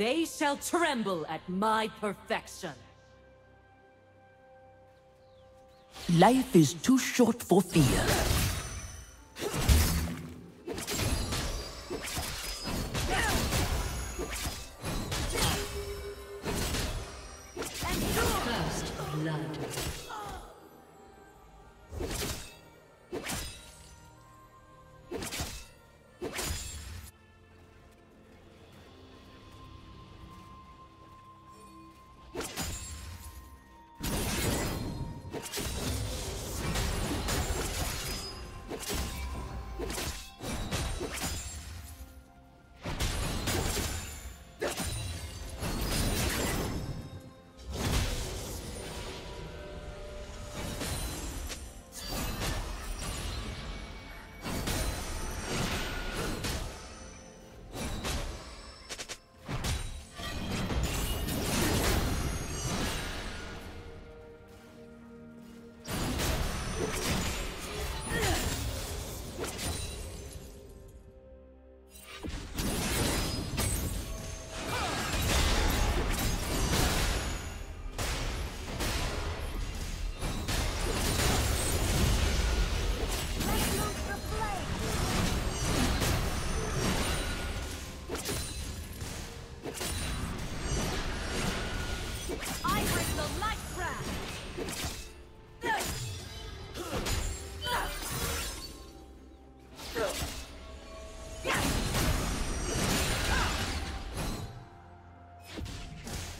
They shall tremble at my perfection. Life is too short for fear. First blood.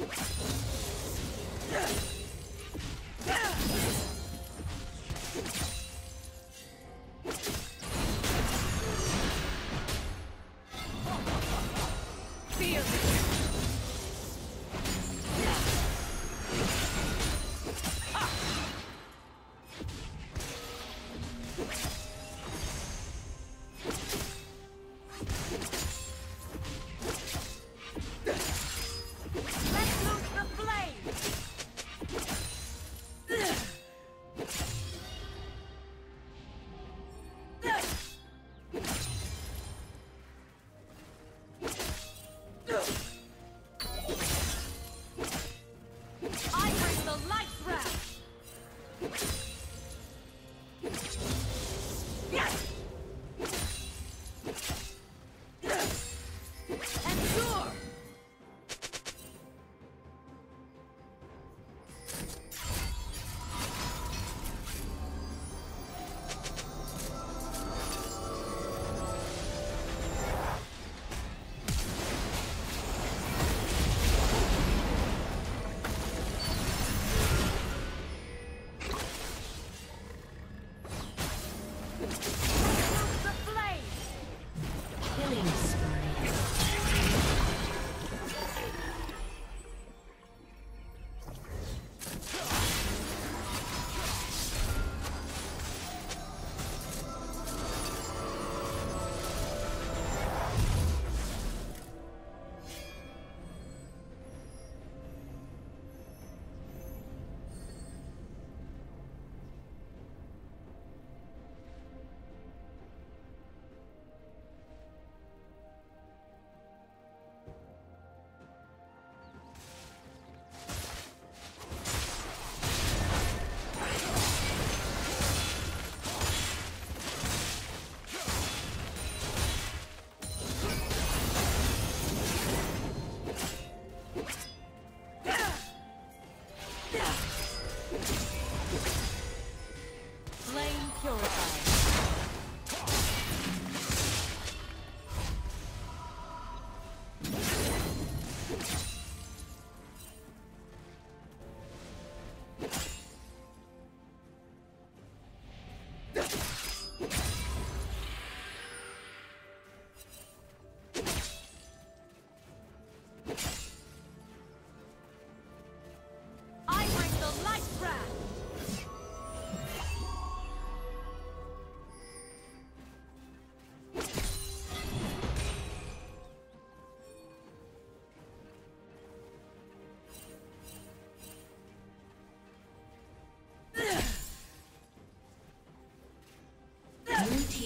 Yeah. Yes!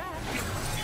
trapped.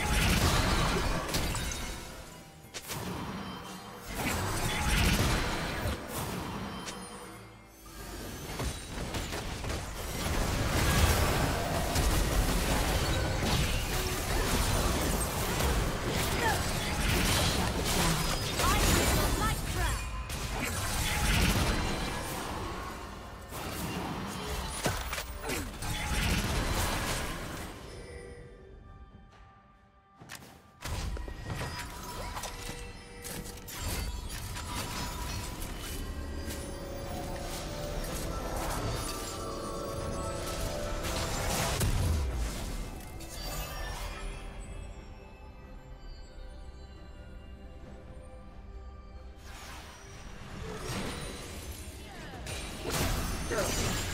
Girl.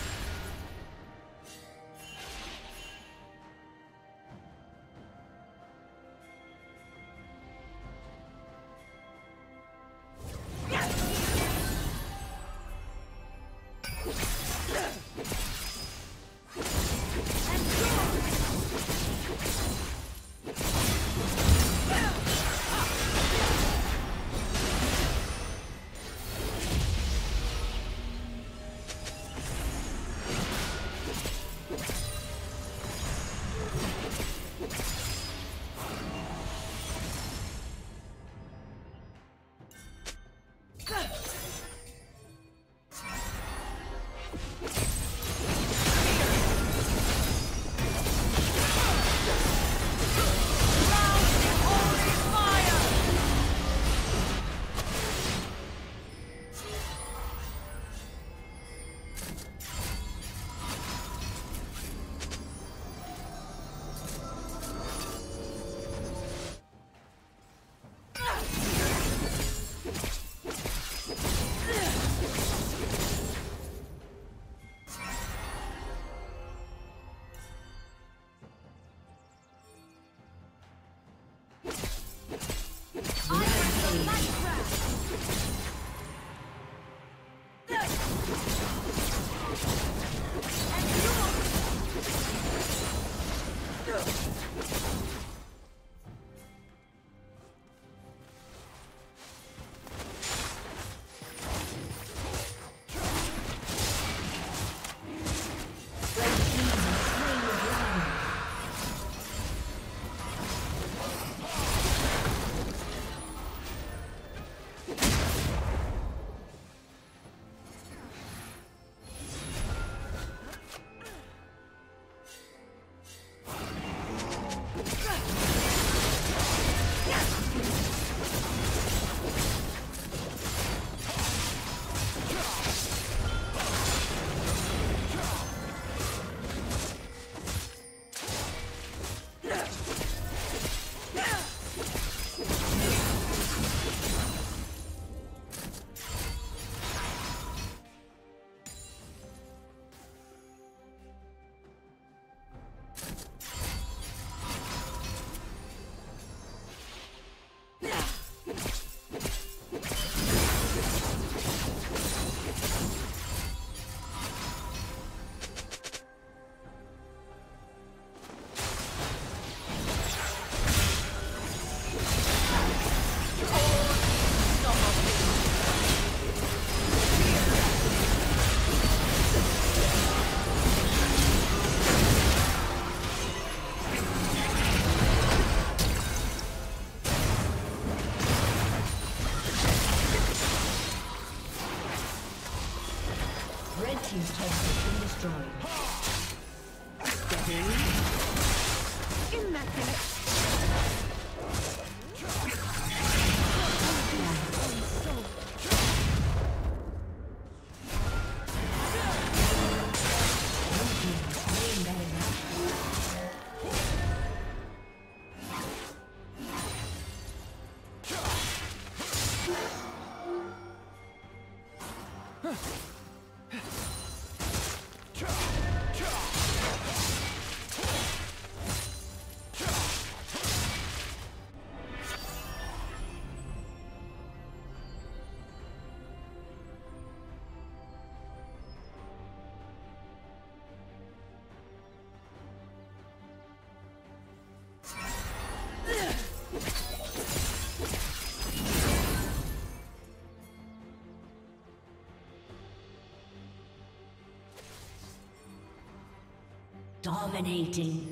Dominating.